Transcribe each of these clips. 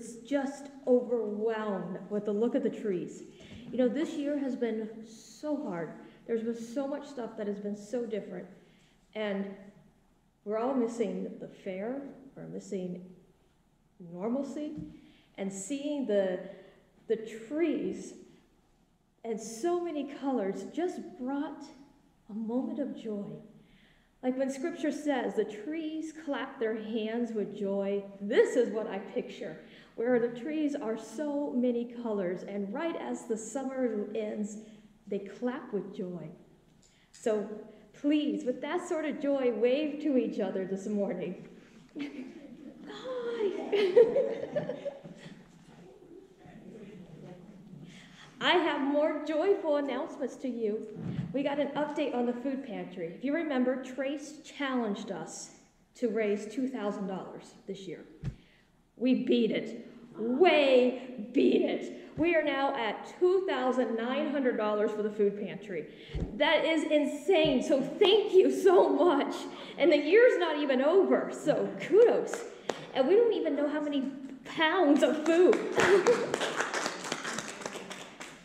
was just overwhelmed with the look of the trees. You know, this year has been so hard. There's been so much stuff that has been so different. And we're all missing the fair, we're missing normalcy, and seeing the, the trees and so many colors just brought a moment of joy. Like when scripture says, the trees clap their hands with joy, this is what I picture, where the trees are so many colors, and right as the summer ends, they clap with joy. So please, with that sort of joy, wave to each other this morning. I have more joyful announcements to you. We got an update on the food pantry. If you remember, Trace challenged us to raise $2,000 this year. We beat it. Way beat it. We are now at $2,900 for the food pantry. That is insane. So thank you so much. And the year's not even over, so kudos. And we don't even know how many pounds of food.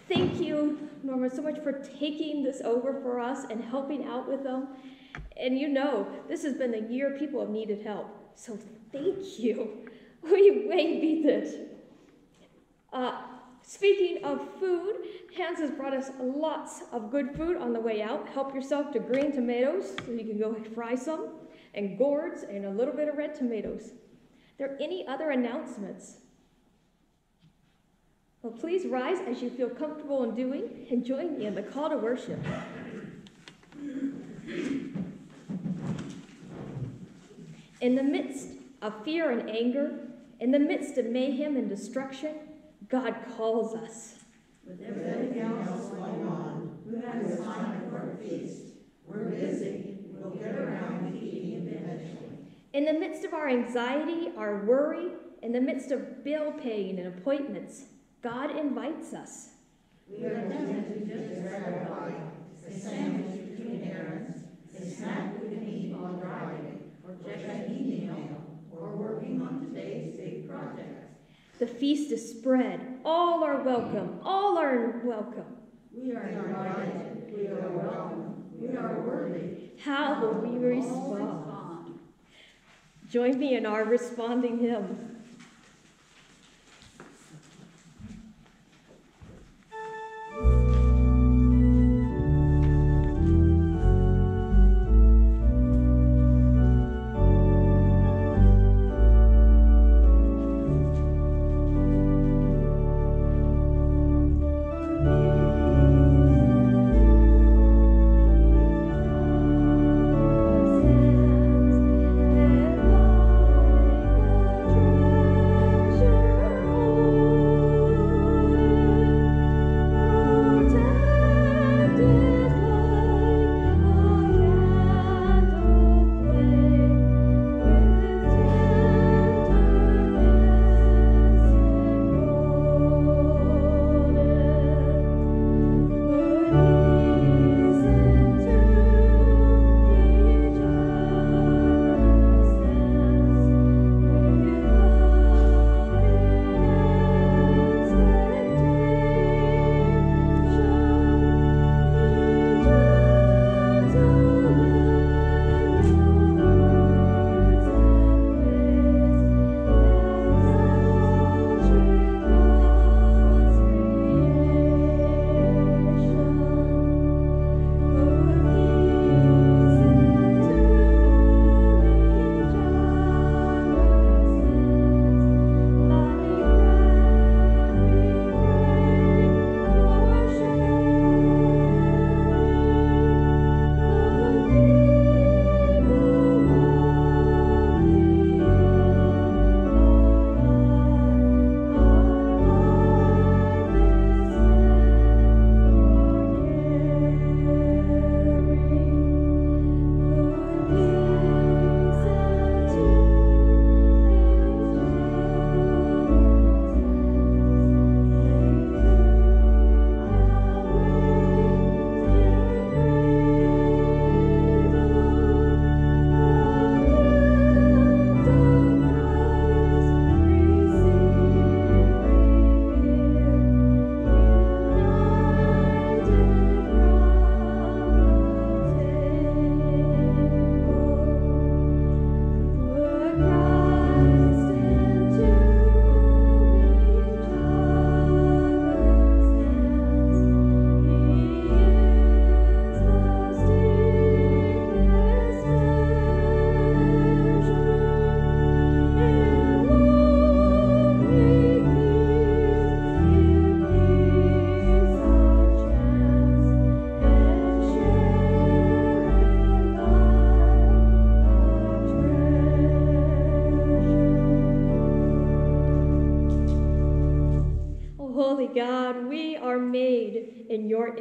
Thank you, Norma, so much for taking this over for us and helping out with them. And you know, this has been the year people have needed help. So thank you. We way beat it. Uh, speaking of food, Hans has brought us lots of good food on the way out. Help yourself to green tomatoes so you can go fry some, and gourds, and a little bit of red tomatoes. Are There any other announcements? Well, please rise as you feel comfortable in doing and join me in the call to worship. In the midst of fear and anger, in the midst of mayhem and destruction, God calls us. With everything else going on, who has time for a feast? We're busy. We'll get around to eating eventually. In the midst of our anxiety, our worry, in the midst of bill paying and appointments, God invites us. We are tempted to just grab a bite, a sandwich between errands, a snack we can eat while driving, or check an email, or working on today's big project. The feast is spread. All are welcome. All are welcome. We are invited. We are welcome. We are worthy. How will we respond? Join me in our responding hymn.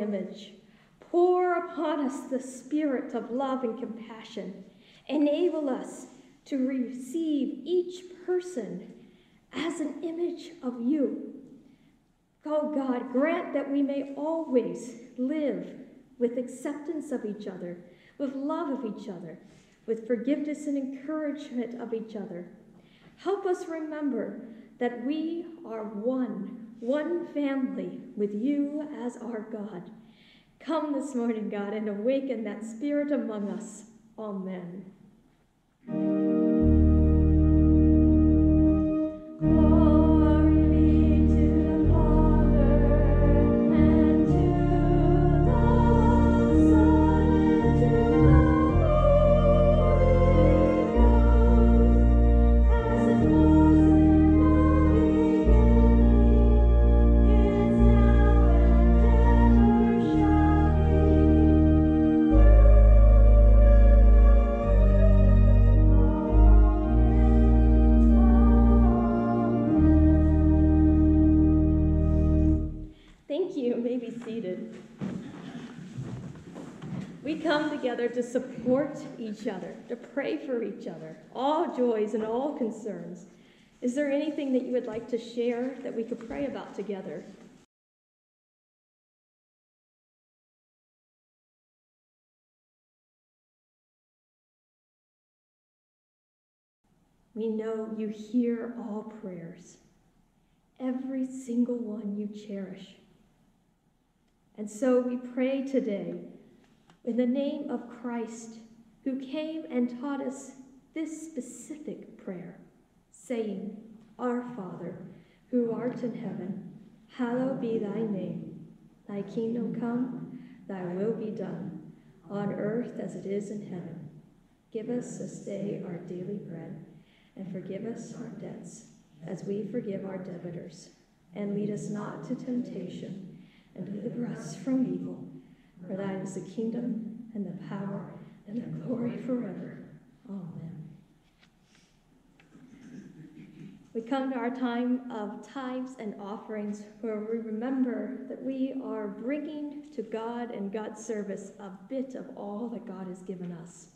Image. Pour upon us the spirit of love and compassion. Enable us to receive each person as an image of you. Oh God, grant that we may always live with acceptance of each other, with love of each other, with forgiveness and encouragement of each other. Help us remember that we are one, one family with you as our God. Come this morning, God, and awaken that spirit among us. Amen. Each other, to pray for each other, all joys and all concerns. Is there anything that you would like to share that we could pray about together? We know you hear all prayers, every single one you cherish. And so we pray today in the name of Christ, who came and taught us this specific prayer, saying, Our Father, who art in heaven, hallowed be thy name. Thy kingdom come, thy will be done, on earth as it is in heaven. Give us this day our daily bread, and forgive us our debts, as we forgive our debtors. And lead us not to temptation, and deliver us from evil. For thine is the kingdom and the power and glory forever. Amen. We come to our time of tithes and offerings where we remember that we are bringing to God and God's service a bit of all that God has given us.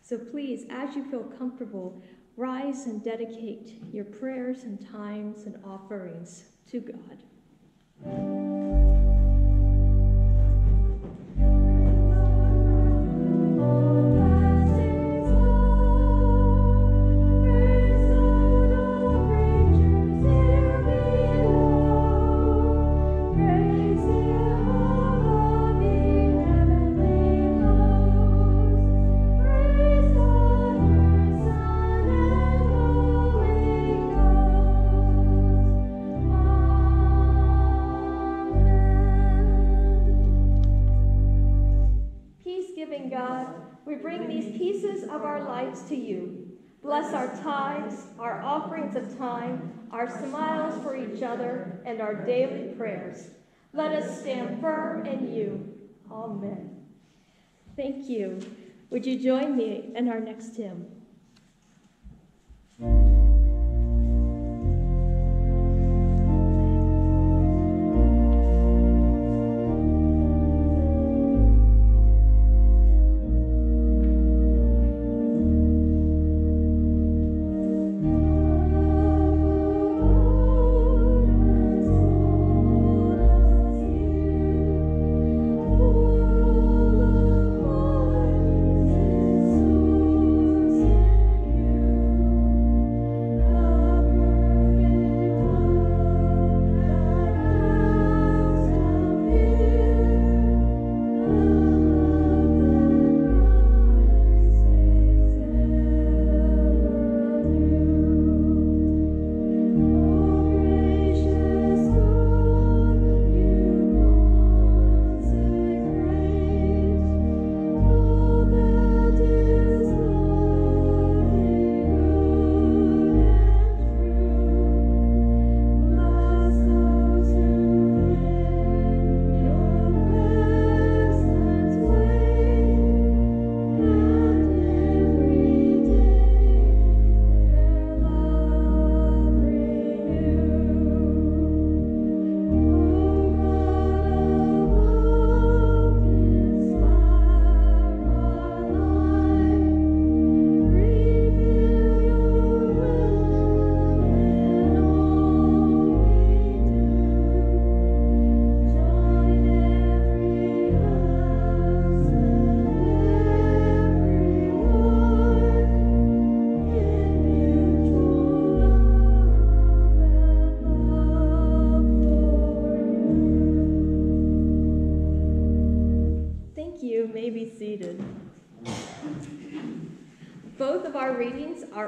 So please, as you feel comfortable, rise and dedicate your prayers and times and offerings to God. of time, our smiles for each other, and our daily prayers. Let us stand firm in you. Amen. Thank you. Would you join me in our next hymn?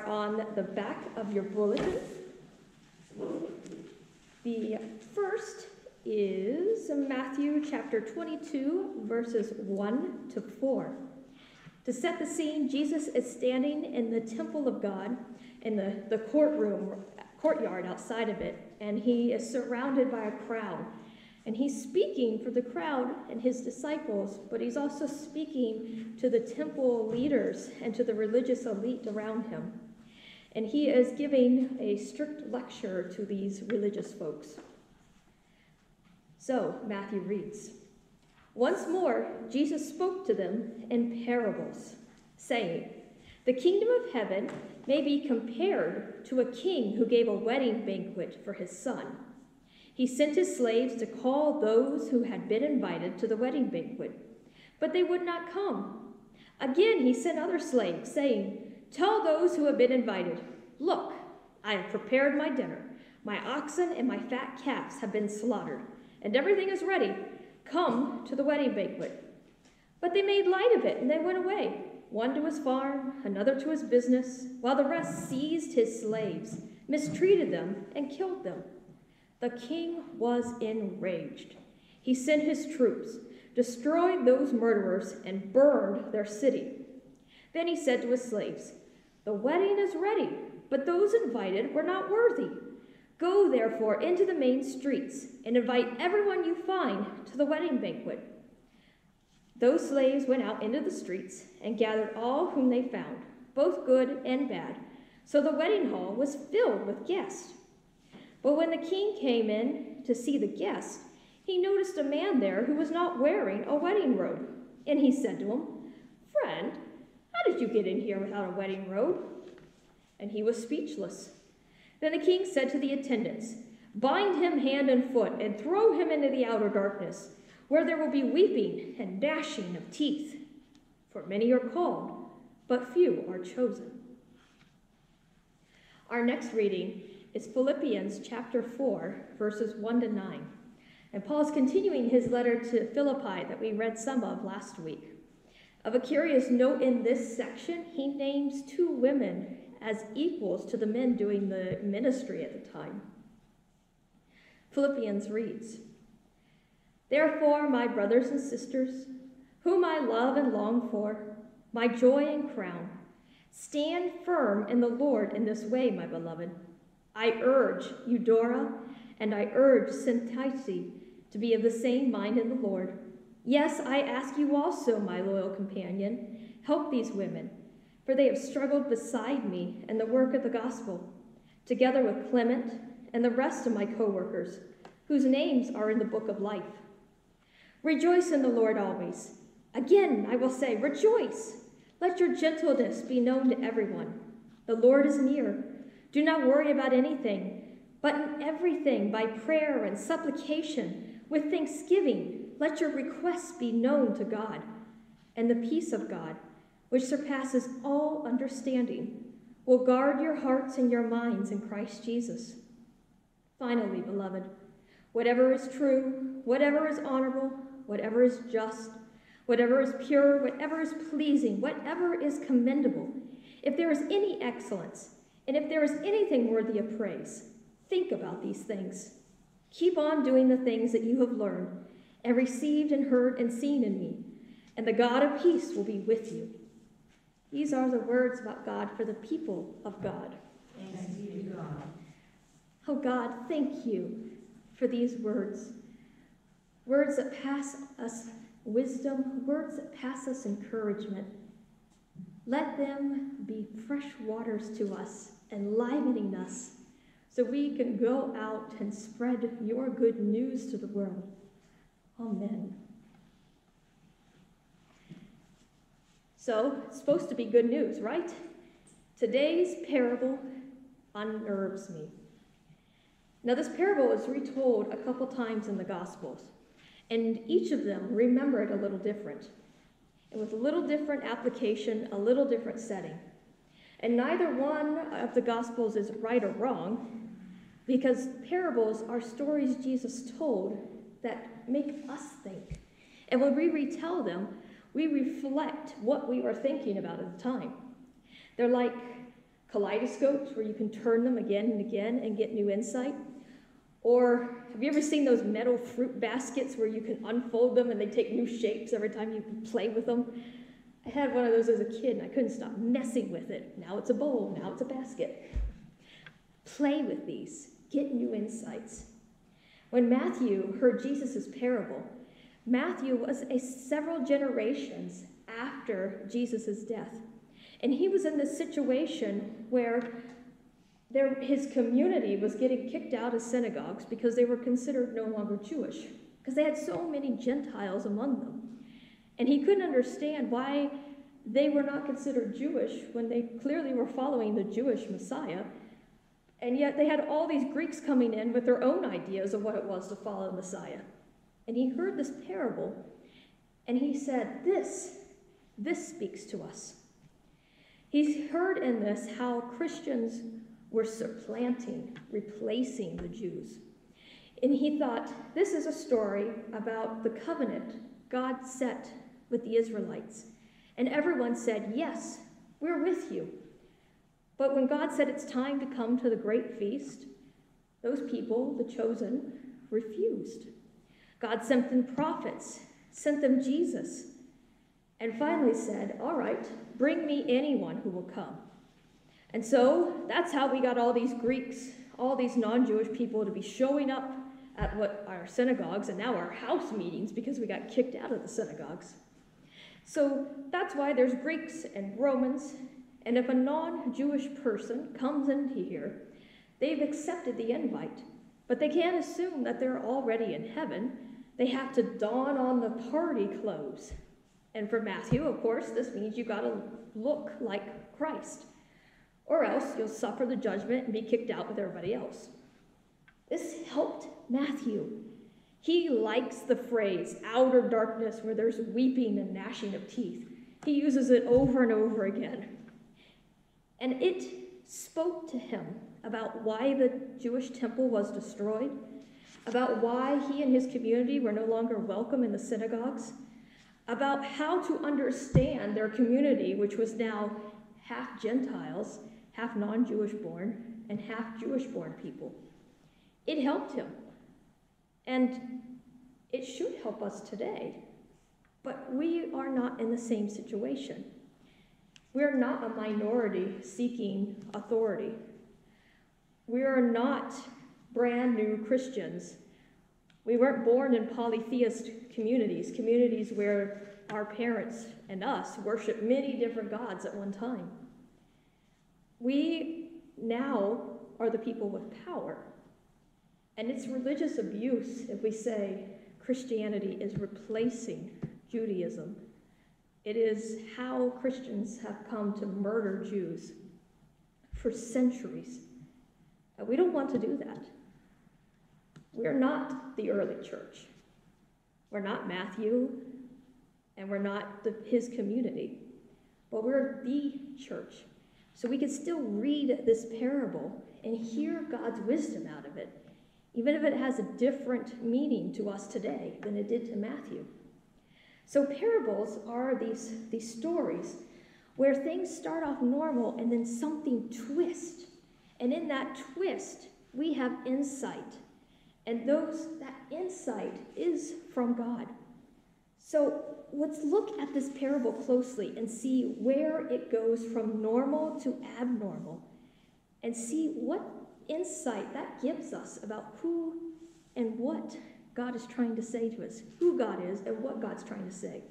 On the back of your bulletin. The first is Matthew chapter 22, verses 1 to 4. To set the scene, Jesus is standing in the temple of God in the, the courtroom, courtyard outside of it, and he is surrounded by a crowd. And he's speaking for the crowd and his disciples, but he's also speaking to the temple leaders and to the religious elite around him. And he is giving a strict lecture to these religious folks. So, Matthew reads Once more, Jesus spoke to them in parables, saying, The kingdom of heaven may be compared to a king who gave a wedding banquet for his son. He sent his slaves to call those who had been invited to the wedding banquet, but they would not come. Again, he sent other slaves, saying, Tell those who have been invited, Look, I have prepared my dinner. My oxen and my fat calves have been slaughtered, and everything is ready. Come to the wedding banquet. But they made light of it, and they went away, one to his farm, another to his business, while the rest seized his slaves, mistreated them, and killed them. The king was enraged. He sent his troops, destroyed those murderers, and burned their city. Then he said to his slaves, The wedding is ready, but those invited were not worthy. Go therefore into the main streets and invite everyone you find to the wedding banquet. Those slaves went out into the streets and gathered all whom they found, both good and bad. So the wedding hall was filled with guests. But when the king came in to see the guests, he noticed a man there who was not wearing a wedding robe. And he said to him, Friend, did you get in here without a wedding robe? And he was speechless. Then the king said to the attendants, Bind him hand and foot and throw him into the outer darkness, where there will be weeping and dashing of teeth. For many are called, but few are chosen. Our next reading is Philippians chapter 4, verses 1 to 9. And Paul's continuing his letter to Philippi that we read some of last week. Of a curious note in this section, he names two women as equals to the men doing the ministry at the time. Philippians reads Therefore, my brothers and sisters, whom I love and long for, my joy and crown, stand firm in the Lord in this way, my beloved. I urge Euodia and I urge Syntyche to be of the same mind in the Lord. Yes, I ask you also, my loyal companion, help these women, for they have struggled beside me in the work of the gospel, together with Clement and the rest of my co workers, whose names are in the book of life. Rejoice in the Lord always. Again, I will say, rejoice. Let your gentleness be known to everyone. The Lord is near. Do not worry about anything, but in everything, by prayer and supplication, with thanksgiving, let your requests be known to God. And the peace of God, which surpasses all understanding, will guard your hearts and your minds in Christ Jesus. Finally, beloved, whatever is true, whatever is honorable, whatever is just, whatever is pure, whatever is pleasing, whatever is commendable, if there is any excellence, and if there is anything worthy of praise, think about these things. Keep on doing the things that you have learned and received and heard and seen in me, and the God of peace will be with you. These are the words about God for the people of God. Thanks be to God. Oh God, thank you for these words. Words that pass us wisdom, words that pass us encouragement. Let them be fresh waters to us enlivening us so we can go out and spread your good news to the world. Amen. So, it's supposed to be good news, right? Today's parable unnerves me. Now, this parable is retold a couple times in the Gospels, and each of them remember it a little different, and with a little different application, a little different setting. And neither one of the Gospels is right or wrong, because parables are stories Jesus told that make us think. And when we retell them, we reflect what we were thinking about at the time. They're like kaleidoscopes where you can turn them again and again and get new insight. Or have you ever seen those metal fruit baskets where you can unfold them and they take new shapes every time you play with them? I had one of those as a kid and I couldn't stop messing with it. Now it's a bowl, now it's a basket. Play with these, get new insights. When Matthew heard Jesus' parable, Matthew was a several generations after Jesus' death. And he was in this situation where there, his community was getting kicked out of synagogues because they were considered no longer Jewish, because they had so many Gentiles among them. And he couldn't understand why they were not considered Jewish when they clearly were following the Jewish Messiah. And yet they had all these Greeks coming in with their own ideas of what it was to follow Messiah. And he heard this parable and he said, This, this speaks to us. He's heard in this how Christians were supplanting, replacing the Jews. And he thought, this is a story about the covenant God set with the Israelites. And everyone said, Yes, we're with you. But when God said it's time to come to the great feast, those people, the chosen, refused. God sent them prophets, sent them Jesus, and finally said, All right, bring me anyone who will come. And so that's how we got all these Greeks, all these non Jewish people to be showing up at what our synagogues and now our house meetings because we got kicked out of the synagogues. So that's why there's Greeks and Romans, and if a non Jewish person comes into here, they've accepted the invite, but they can't assume that they're already in heaven. They have to don on the party clothes. And for Matthew, of course, this means you got to look like Christ or else you'll suffer the judgment and be kicked out with everybody else. This helped Matthew. He likes the phrase outer darkness where there's weeping and gnashing of teeth. He uses it over and over again. And it spoke to him about why the Jewish temple was destroyed, about why he and his community were no longer welcome in the synagogues, about how to understand their community, which was now half Gentiles, half non Jewish born, and half Jewish born people. It helped him. And it should help us today. But we are not in the same situation. We're not a minority seeking authority. We are not brand new Christians. We weren't born in polytheist communities, communities where our parents and us worship many different gods at one time. We now are the people with power. And it's religious abuse if we say Christianity is replacing Judaism. It is how Christians have come to murder Jews for centuries. We don't want to do that. We're not the early church. We're not Matthew, and we're not the, his community, but we're the church. So we can still read this parable and hear God's wisdom out of it, even if it has a different meaning to us today than it did to Matthew. So parables are these, these stories where things start off normal and then something twists. And in that twist, we have insight. And those that insight is from God. So let's look at this parable closely and see where it goes from normal to abnormal and see what insight that gives us about who and what God is trying to say to us, who God is and what God's trying to say.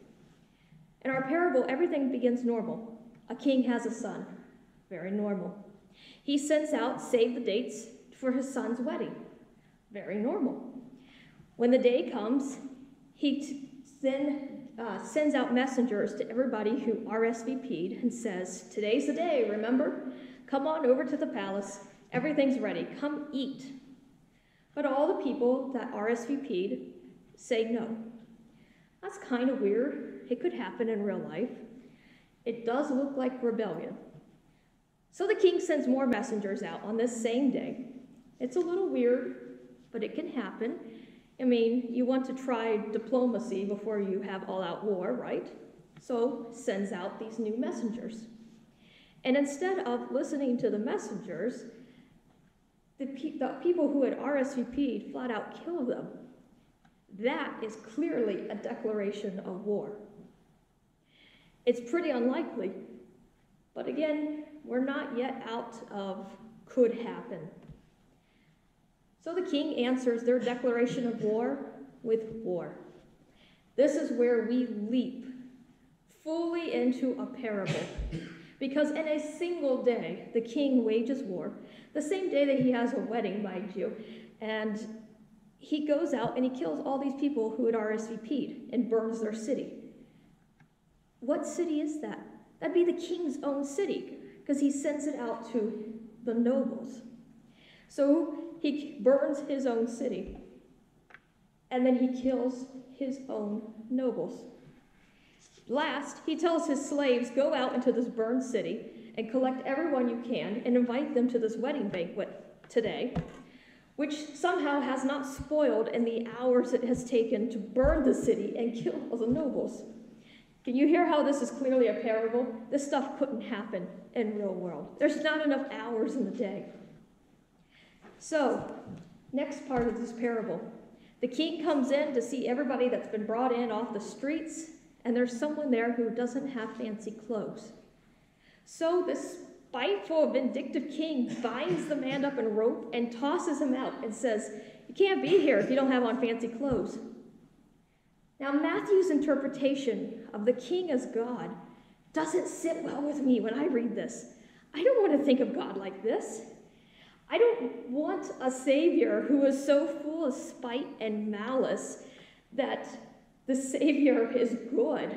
In our parable, everything begins normal. A king has a son, very normal. He sends out save the dates for his son's wedding, very normal. When the day comes, he then uh, sends out messengers to everybody who RSVP'd and says, Today's the day, remember? Come on over to the palace. Everything's ready. Come eat. But all the people that RSVP'd say no. That's kind of weird. It could happen in real life. It does look like rebellion. So the king sends more messengers out on this same day. It's a little weird, but it can happen. I mean, you want to try diplomacy before you have all out war, right? So sends out these new messengers. And instead of listening to the messengers, the, pe- the people who had RSVP'd flat out kill them. That is clearly a declaration of war. It's pretty unlikely, but again, we're not yet out of could happen. So the king answers their declaration of war with war. This is where we leap fully into a parable. Because in a single day, the king wages war, the same day that he has a wedding, mind you, and he goes out and he kills all these people who had RSVP'd and burns their city. What city is that? That'd be the king's own city, because he sends it out to the nobles. So he burns his own city, and then he kills his own nobles. Last, he tells his slaves, Go out into this burned city and collect everyone you can and invite them to this wedding banquet today, which somehow has not spoiled in the hours it has taken to burn the city and kill all the nobles. Can you hear how this is clearly a parable? This stuff couldn't happen in real world. There's not enough hours in the day. So, next part of this parable. The king comes in to see everybody that's been brought in off the streets, and there's someone there who doesn't have fancy clothes. So, this spiteful, vindictive king binds the man up in rope and tosses him out and says, You can't be here if you don't have on fancy clothes. Now, Matthew's interpretation of the king as God doesn't sit well with me when I read this. I don't want to think of God like this. I don't want a Savior who is so full of spite and malice that the Savior is good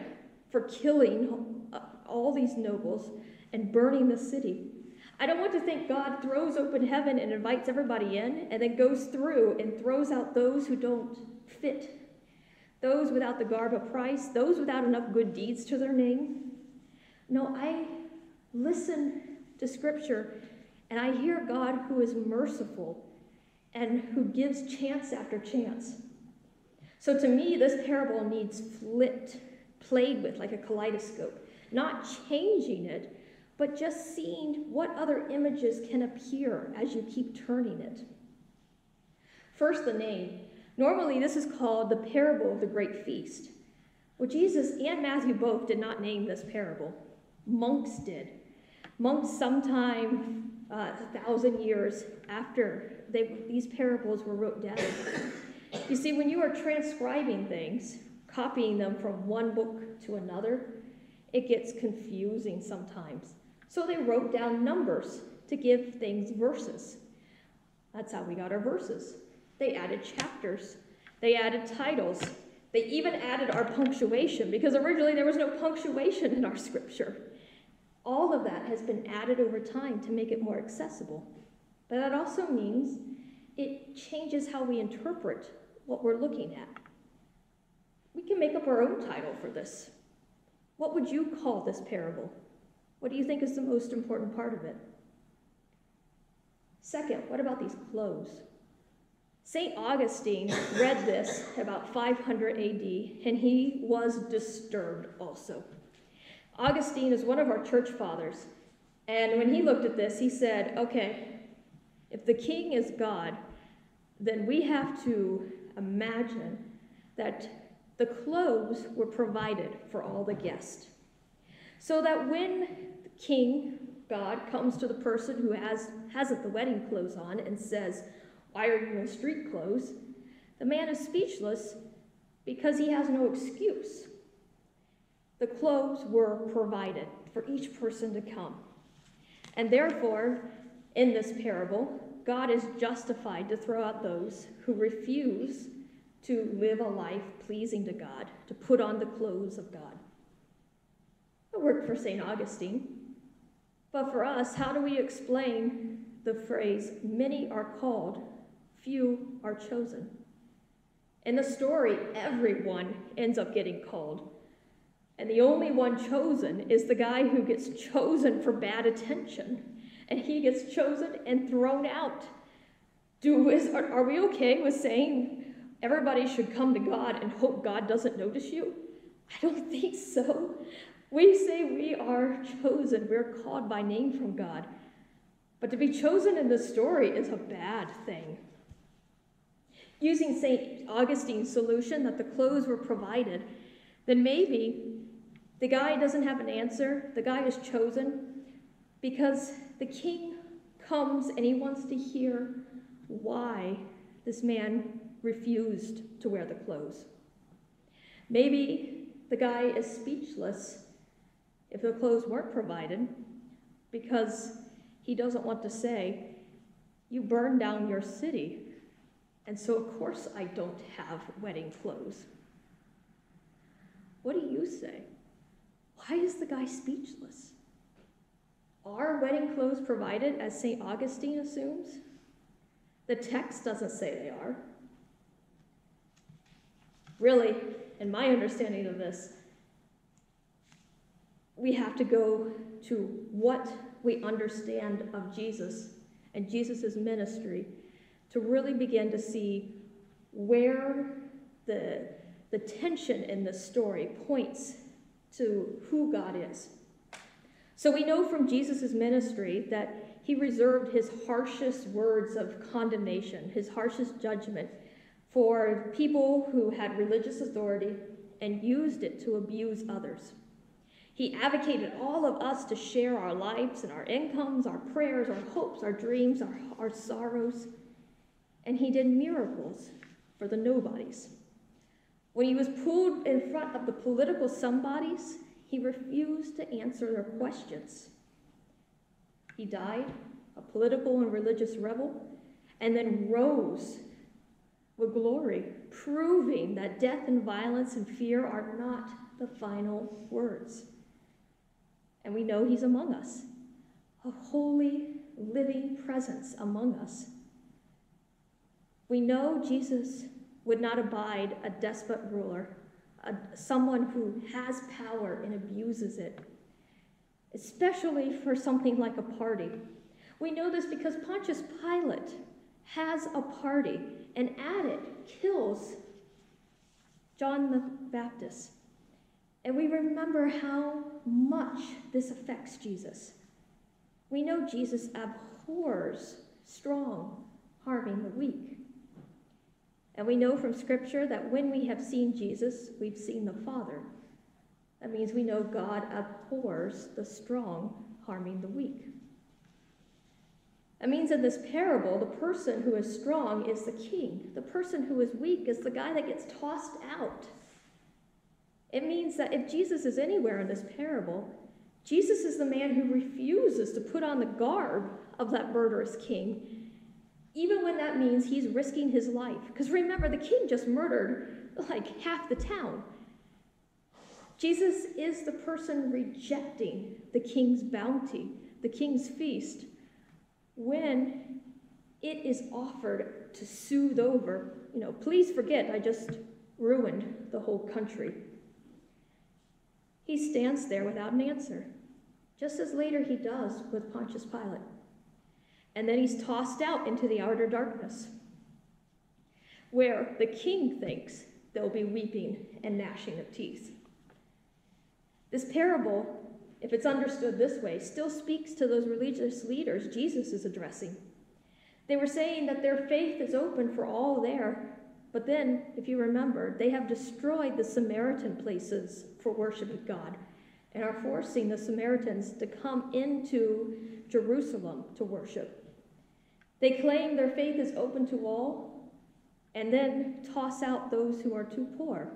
for killing all these nobles and burning the city. I don't want to think God throws open heaven and invites everybody in and then goes through and throws out those who don't fit, those without the garb of Christ, those without enough good deeds to their name. No, I listen to Scripture and I hear God who is merciful and who gives chance after chance. So to me, this parable needs flipped, played with like a kaleidoscope, not changing it, but just seeing what other images can appear as you keep turning it. First, the name. Normally, this is called the parable of the great feast. Well, Jesus and Matthew both did not name this parable, monks did. Monks, sometime uh, a thousand years after they, these parables were wrote down. You see, when you are transcribing things, copying them from one book to another, it gets confusing sometimes. So they wrote down numbers to give things verses. That's how we got our verses. They added chapters, they added titles, they even added our punctuation because originally there was no punctuation in our scripture. All of that has been added over time to make it more accessible. But that also means it changes how we interpret what we're looking at. We can make up our own title for this. What would you call this parable? What do you think is the most important part of it? Second, what about these clothes? St. Augustine read this about 500 AD, and he was disturbed also. Augustine is one of our church fathers, and when he looked at this, he said, okay, if the king is God, then we have to imagine that the clothes were provided for all the guests. So that when the king, God, comes to the person who has, hasn't the wedding clothes on and says, Why are you in street clothes? The man is speechless because he has no excuse. The clothes were provided for each person to come. And therefore, in this parable, God is justified to throw out those who refuse to live a life pleasing to God, to put on the clothes of God. It worked for St. Augustine. But for us, how do we explain the phrase, many are called, few are chosen? In the story, everyone ends up getting called. And the only one chosen is the guy who gets chosen for bad attention. And he gets chosen and thrown out. Do, is, are, are we okay with saying everybody should come to God and hope God doesn't notice you? I don't think so. We say we are chosen, we're called by name from God. But to be chosen in this story is a bad thing. Using St. Augustine's solution that the clothes were provided, then maybe the guy doesn't have an answer. The guy is chosen because the king comes and he wants to hear why this man refused to wear the clothes. Maybe the guy is speechless if the clothes weren't provided because he doesn't want to say, You burned down your city, and so of course I don't have wedding clothes. What do you say? Why is the guy speechless? Are wedding clothes provided as St. Augustine assumes? The text doesn't say they are. Really, in my understanding of this, we have to go to what we understand of Jesus and Jesus' ministry to really begin to see where the, the tension in this story points to who God is. So we know from Jesus' ministry that he reserved his harshest words of condemnation, his harshest judgment for people who had religious authority and used it to abuse others. He advocated all of us to share our lives and our incomes, our prayers, our hopes, our dreams, our, our sorrows. And he did miracles for the nobodies. When he was pulled in front of the political somebodies, he refused to answer their questions. He died, a political and religious rebel, and then rose with glory, proving that death and violence and fear are not the final words. And we know he's among us, a holy, living presence among us. We know Jesus would not abide a despot ruler, a, someone who has power and abuses it, especially for something like a party. We know this because Pontius Pilate has a party and at it kills John the Baptist. And we remember how much this affects Jesus. We know Jesus abhors strong, harming the weak. And we know from Scripture that when we have seen Jesus, we've seen the Father. That means we know God abhors the strong, harming the weak. That means in this parable, the person who is strong is the king. The person who is weak is the guy that gets tossed out. It means that if Jesus is anywhere in this parable, Jesus is the man who refuses to put on the garb of that murderous king, even when that means he's risking his life. Because remember, the king just murdered like half the town. Jesus is the person rejecting the king's bounty, the king's feast, when it is offered to soothe over, you know, please forget I just ruined the whole country. He stands there without an answer, just as later he does with Pontius Pilate. And then he's tossed out into the outer darkness, where the king thinks there'll be weeping and gnashing of teeth. This parable, if it's understood this way, still speaks to those religious leaders Jesus is addressing. They were saying that their faith is open for all there, but then, if you remember, they have destroyed the Samaritan places for worshiping God and are forcing the Samaritans to come into Jerusalem to worship. They claim their faith is open to all and then toss out those who are too poor.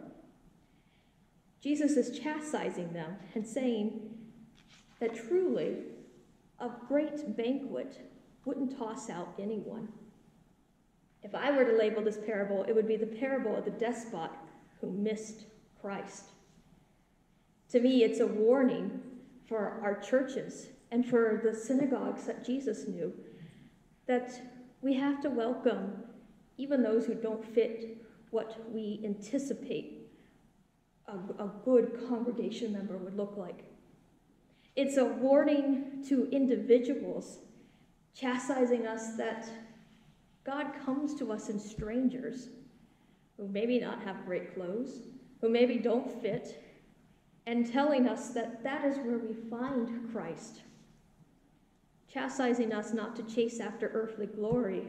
Jesus is chastising them and saying that truly a great banquet wouldn't toss out anyone. If I were to label this parable, it would be the parable of the despot who missed Christ. To me, it's a warning for our churches and for the synagogues that Jesus knew that we have to welcome even those who don't fit what we anticipate a, a good congregation member would look like. It's a warning to individuals chastising us that God comes to us in strangers who maybe not have great clothes, who maybe don't fit, and telling us that that is where we find Christ, chastising us not to chase after earthly glory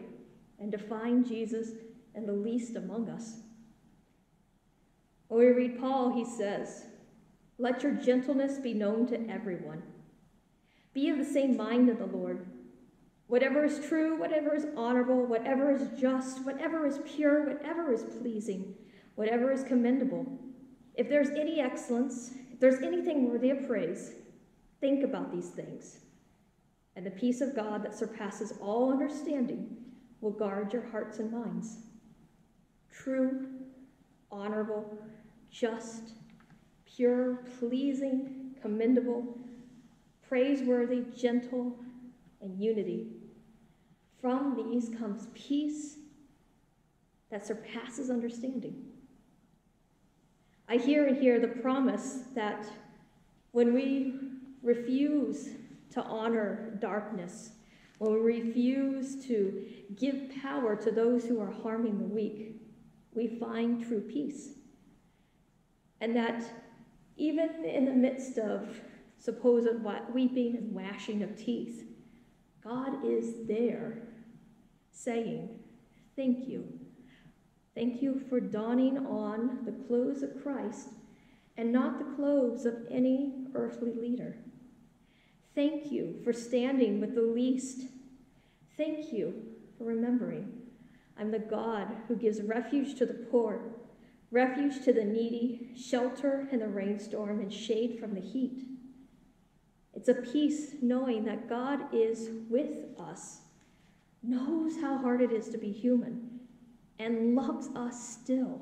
and to find Jesus in the least among us. When we read Paul, he says, Let your gentleness be known to everyone. Be of the same mind in the Lord. Whatever is true, whatever is honorable, whatever is just, whatever is pure, whatever is pleasing, whatever is commendable, if there's any excellence, if there's anything worthy of praise, think about these things. And the peace of God that surpasses all understanding will guard your hearts and minds. True, honorable, just, pure, pleasing, commendable, praiseworthy, gentle, and unity. From these comes peace that surpasses understanding. I hear and hear the promise that when we refuse to honor darkness, when we refuse to give power to those who are harming the weak, we find true peace. And that even in the midst of supposed weeping and washing of teeth, God is there saying, Thank you. Thank you for donning on the clothes of Christ and not the clothes of any earthly leader. Thank you for standing with the least. Thank you for remembering I'm the God who gives refuge to the poor, refuge to the needy, shelter in the rainstorm, and shade from the heat. It's a peace knowing that God is with us, knows how hard it is to be human, and loves us still,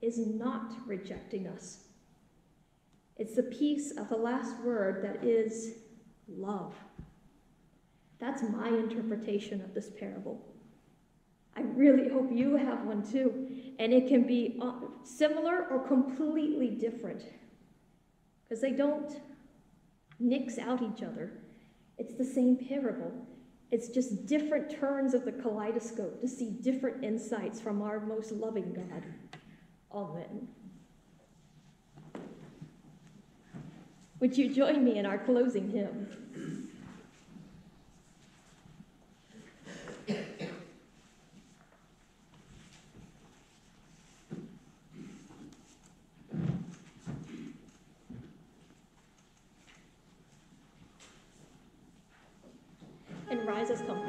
is not rejecting us. It's the peace of the last word that is love. That's my interpretation of this parable. I really hope you have one too. And it can be uh, similar or completely different because they don't nix out each other. It's the same parable. It's just different turns of the kaleidoscope to see different insights from our most loving God. Amen. Would you join me in our closing hymn? and rise as comfortable.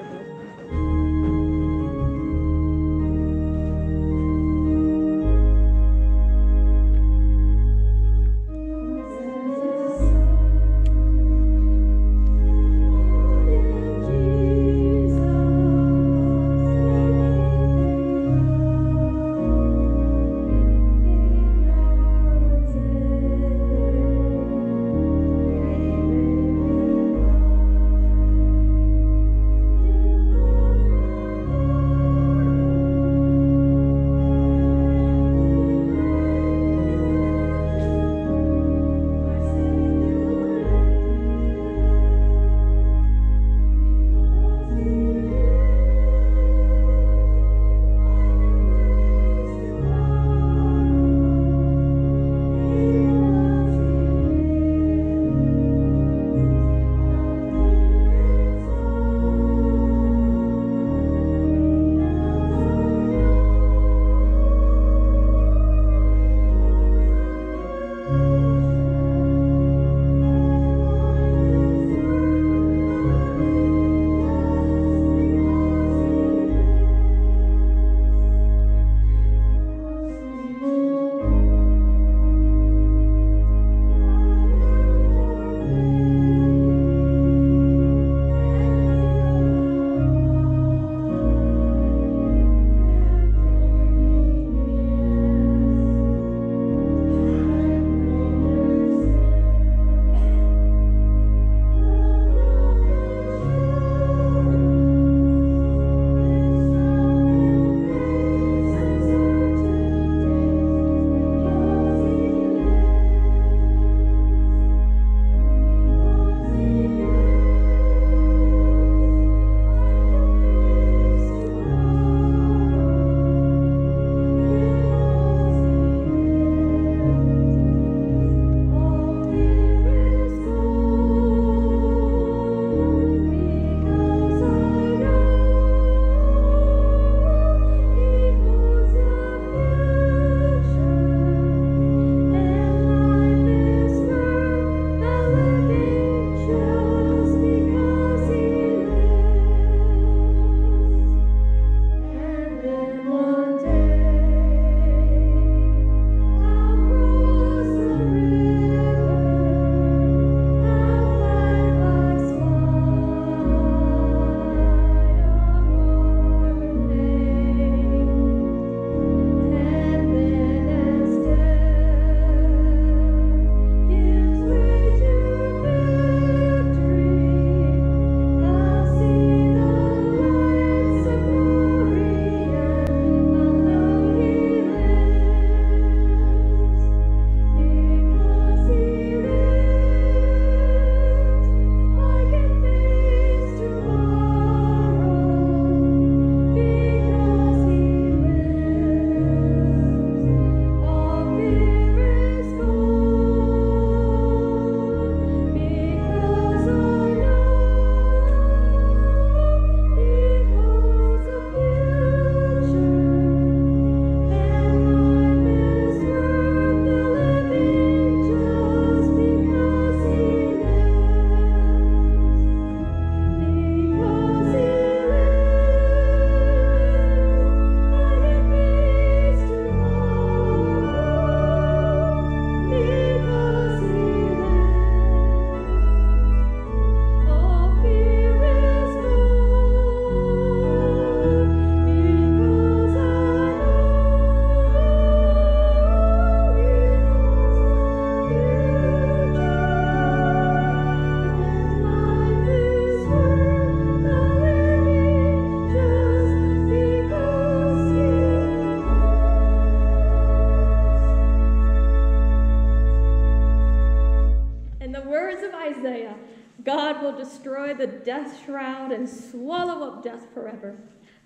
The death shroud and swallow up death forever.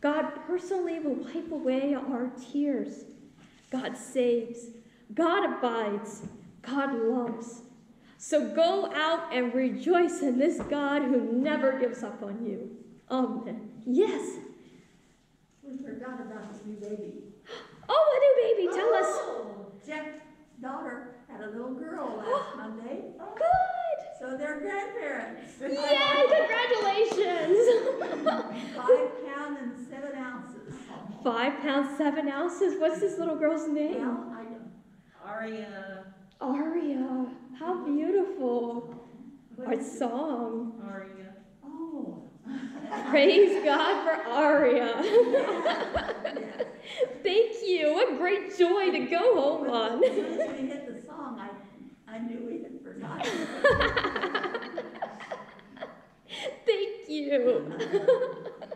God personally will wipe away our tears. God saves. God abides. God loves. So go out and rejoice in this God who never gives up on you. Amen. Yes. We forgot about the new baby. Oh, a new baby. Tell us. Oh, Jeff's daughter had a little girl last Monday, Good. So they're grandparents. Yay, congratulations. Five pound and seven ounces. Five pounds, seven ounces. What's this little girl's name? Well, I know. Aria, Aria. How beautiful. What Our song. Aria. Oh. Praise God for Aria. Yes. Thank you. What great joy to go home As on. soon as we hit the song, I, knew we had forgotten. Thank you.